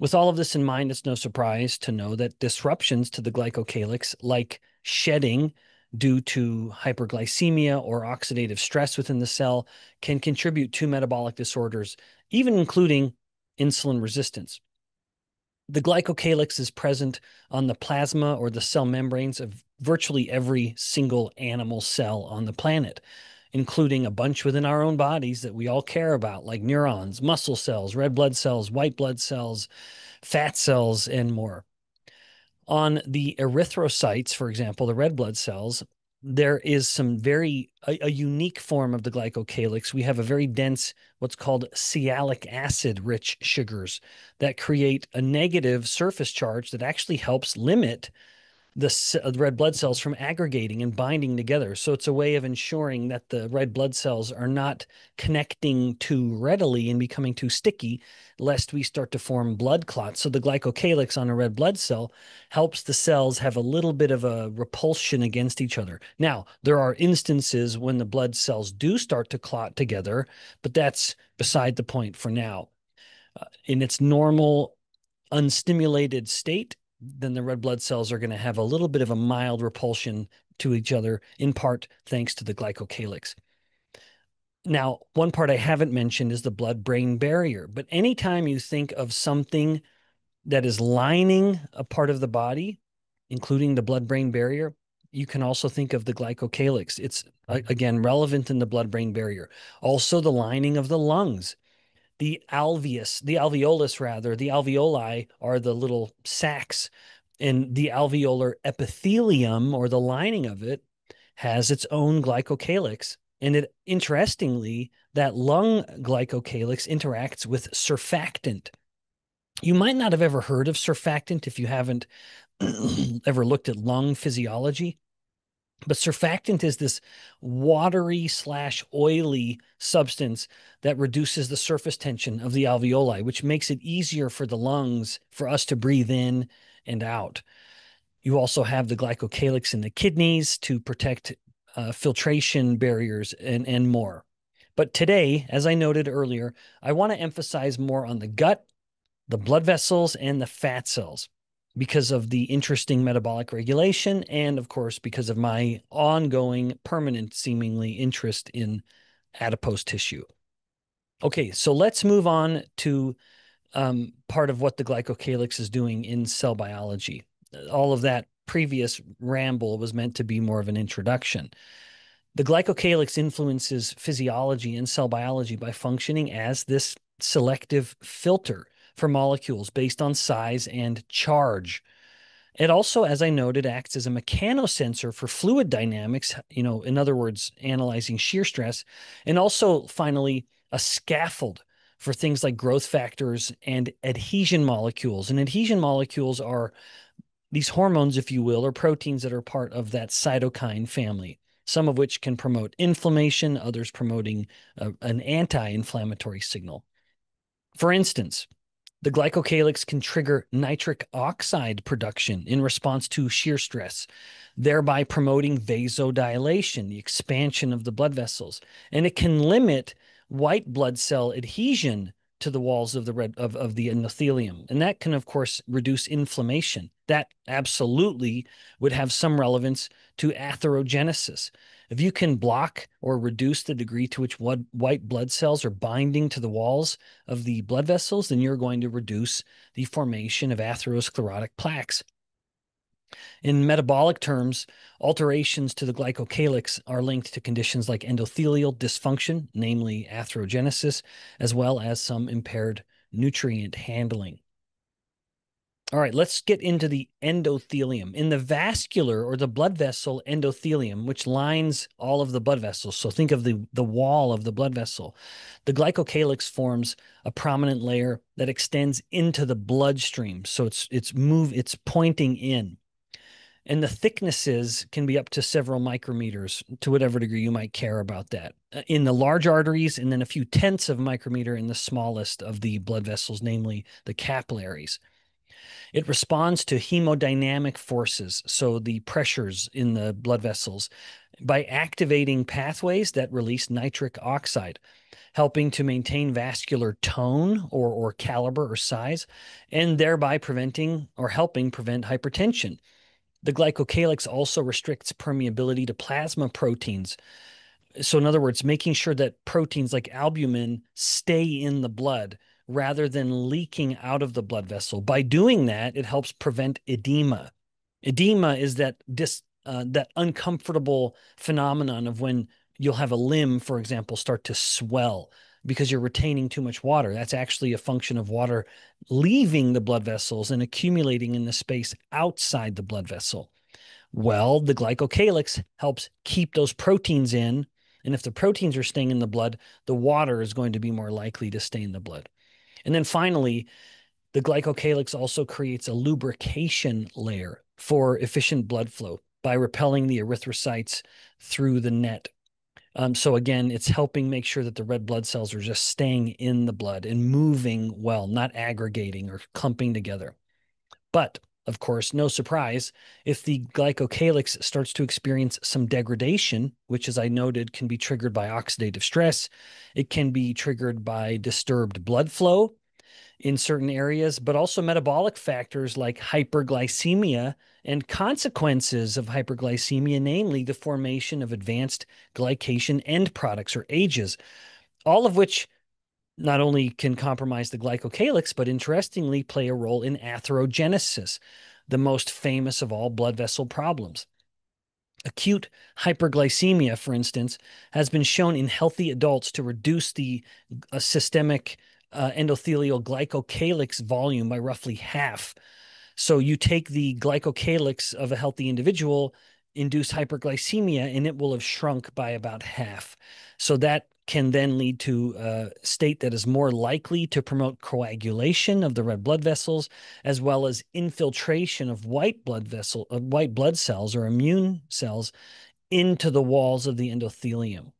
With all of this in mind, it's no surprise to know that disruptions to the glycocalyx, like shedding due to hyperglycemia or oxidative stress within the cell, can contribute to metabolic disorders, even including insulin resistance. The glycocalyx is present on the plasma or the cell membranes of virtually every single animal cell on the planet including a bunch within our own bodies that we all care about, like neurons, muscle cells, red blood cells, white blood cells, fat cells, and more. On the erythrocytes, for example, the red blood cells, there is some very a, a, unique form of the glycocalyx. We have a very dense, what's called sialic acid rich sugars that create a negative surface charge that actually helps limit the uh, red blood cells from aggregating and binding together. So it's a way of ensuring that the red blood cells are not connecting too readily and becoming too sticky, lest we start to form blood clots. So the glycocalyx on a red blood cell helps the cells have a little bit of a repulsion against each other. Now, there are instances when the blood cells do start to clot together, but that's beside the point for now. Uh, in its normal unstimulated state, then the red blood cells are going to have a little bit of a mild repulsion to each other, in part thanks to the glycocalyx. Now, one part I haven't mentioned is the blood brain barrier. But anytime you think of something that is lining a part of the body, including the blood brain barrier, you can also think of the glycocalyx. It's again relevant in the blood brain barrier. Also, the lining of the lungs the alveus, the alveolus rather, the alveoli are the little sacs, and the alveolar epithelium or the lining of it has its own glycocalyx. And it interestingly, that lung glycocalyx interacts with surfactant. You might not have ever heard of surfactant if you haven't ever looked at lung physiology. But surfactant is this watery slash oily substance that reduces the surface tension of the alveoli, which makes it easier for the lungs for us to breathe in and out. You also have the glycocalyx in the kidneys to protect uh, filtration barriers and, and more. But today, as I noted earlier, I want to emphasize more on the gut, the blood vessels, and the fat cells because of the interesting metabolic regulation and of course because of my ongoing permanent seemingly interest in adipose tissue. Okay so let's move on to um, part of what the glycocalyx is doing in cell biology. All of that previous ramble was meant to be more of an introduction. The glycocalyx influences physiology and cell biology by functioning as this selective filter for molecules based on size and charge. It also, as I noted, acts as a mechanosensor for fluid dynamics, you know, in other words, analyzing shear stress, and also finally a scaffold for things like growth factors and adhesion molecules. And adhesion molecules are these hormones, if you will, or proteins that are part of that cytokine family, some of which can promote inflammation, others promoting a, an anti inflammatory signal. For instance, the glycocalyx can trigger nitric oxide production in response to shear stress, thereby promoting vasodilation, the expansion of the blood vessels. And it can limit white blood cell adhesion to the walls of the red of, of the endothelium. And that can, of course, reduce inflammation. That absolutely would have some relevance to atherogenesis. If you can block or reduce the degree to which white blood cells are binding to the walls of the blood vessels, then you're going to reduce the formation of atherosclerotic plaques. In metabolic terms, alterations to the glycocalyx are linked to conditions like endothelial dysfunction, namely atherogenesis, as well as some impaired nutrient handling. All right, let's get into the endothelium. In the vascular or the blood vessel endothelium, which lines all of the blood vessels, so think of the, the wall of the blood vessel, the glycocalyx forms a prominent layer that extends into the bloodstream. So it's it's move it's pointing in. And the thicknesses can be up to several micrometers to whatever degree you might care about that. Uh, in the large arteries, and then a few tenths of a micrometer in the smallest of the blood vessels, namely the capillaries. It responds to hemodynamic forces, so the pressures in the blood vessels, by activating pathways that release nitric oxide, helping to maintain vascular tone or, or caliber or size, and thereby preventing or helping prevent hypertension. The glycocalyx also restricts permeability to plasma proteins. So, in other words, making sure that proteins like albumin stay in the blood rather than leaking out of the blood vessel. By doing that, it helps prevent edema. Edema is that dis, uh, that uncomfortable phenomenon of when you'll have a limb, for example, start to swell because you're retaining too much water. That's actually a function of water leaving the blood vessels and accumulating in the space outside the blood vessel. Well, the glycocalyx helps keep those proteins in. And if the proteins are staying in the blood, the water is going to be more likely to stay in the blood. And then finally, the glycocalyx also creates a lubrication layer for efficient blood flow by repelling the erythrocytes through the net. Um, so again, it's helping make sure that the red blood cells are just staying in the blood and moving well, not aggregating or clumping together. But of course, no surprise, if the glycocalyx starts to experience some degradation, which, as I noted, can be triggered by oxidative stress, it can be triggered by disturbed blood flow in certain areas, but also metabolic factors like hyperglycemia and consequences of hyperglycemia, namely the formation of advanced glycation end products or AGEs, all of which not only can compromise the glycocalyx, but interestingly play a role in atherogenesis, the most famous of all blood vessel problems. Acute hyperglycemia, for instance, has been shown in healthy adults to reduce the uh, systemic uh, endothelial glycocalyx volume by roughly half. So you take the glycocalyx of a healthy individual, induce hyperglycemia, and it will have shrunk by about half. So that can then lead to a state that is more likely to promote coagulation of the red blood vessels, as well as infiltration of white blood vessel, of white blood cells or immune cells into the walls of the endothelium.